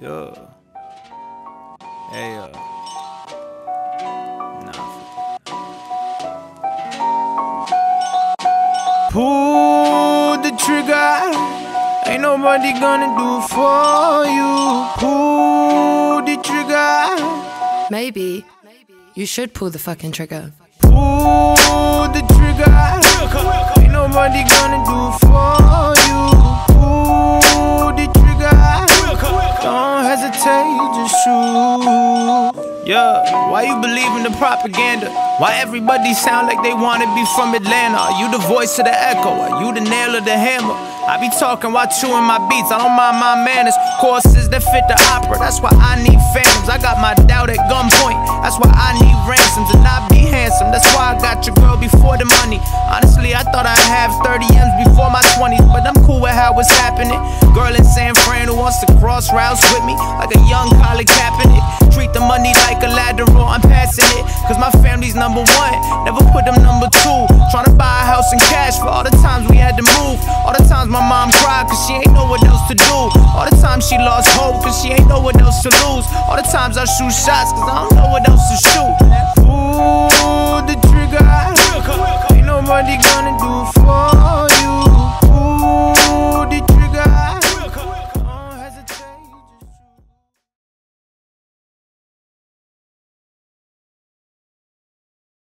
Yeah. Hey, uh. Nah. Pull the trigger. Ain't nobody gonna do for you. Pull the trigger. Maybe you should pull the fucking trigger. Pull Yeah, why you believe in the propaganda? Why everybody sound like they wanna be from Atlanta? Are you the voice of the echo? Are you the nail of the hammer? I be talking while chewing my beats, I don't mind my manners. Courses that fit the opera, that's why I need phantoms. I got my doubt at gunpoint, that's why I need ransoms and not be handsome. That's why I got your girl before the money. Honestly, I thought I'd have 30 M's before my 20s, what's happening. Girl in San Fran who wants to cross routes with me like a young college Kaepernick. Treat the money like a lateral, I'm passing it. Cause my family's number one, never put them number two. Trying to buy a house in cash for all the times we had to move. All the times my mom cried cause she ain't know what else to do. All the times she lost hope cause she ain't know what else to lose. All the times I shoot shots cause I don't know what else to shoot. Ooh, the trigger. Ain't nobody gonna do for